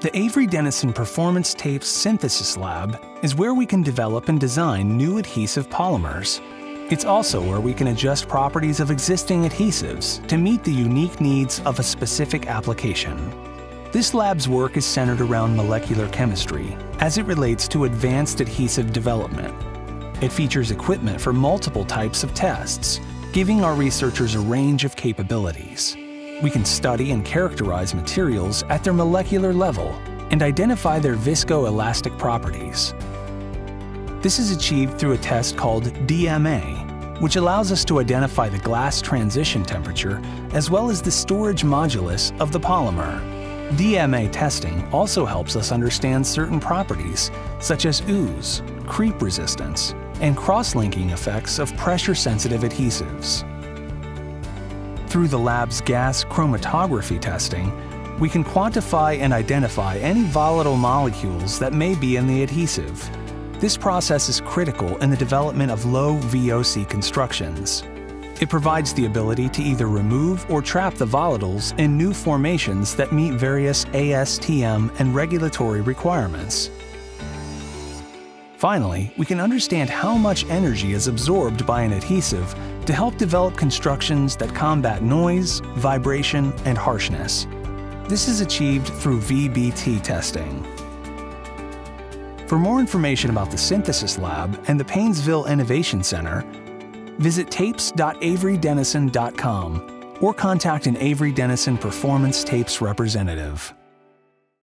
The Avery Dennison Performance Tapes Synthesis Lab is where we can develop and design new adhesive polymers. It's also where we can adjust properties of existing adhesives to meet the unique needs of a specific application. This lab's work is centered around molecular chemistry as it relates to advanced adhesive development. It features equipment for multiple types of tests, giving our researchers a range of capabilities. We can study and characterize materials at their molecular level and identify their viscoelastic properties. This is achieved through a test called DMA, which allows us to identify the glass transition temperature as well as the storage modulus of the polymer. DMA testing also helps us understand certain properties, such as ooze, creep resistance, and cross-linking effects of pressure-sensitive adhesives. Through the lab's gas chromatography testing, we can quantify and identify any volatile molecules that may be in the adhesive. This process is critical in the development of low VOC constructions. It provides the ability to either remove or trap the volatiles in new formations that meet various ASTM and regulatory requirements. Finally, we can understand how much energy is absorbed by an adhesive to help develop constructions that combat noise, vibration, and harshness. This is achieved through VBT testing. For more information about the Synthesis Lab and the Painesville Innovation Center, visit tapes.averydennison.com or contact an Avery Dennison Performance Tapes representative.